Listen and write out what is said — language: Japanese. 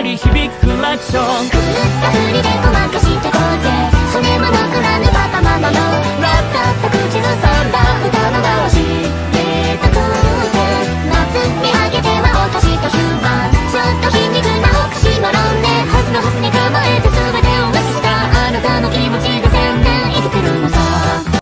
鳴り響くクラクション。狂った振りで止ま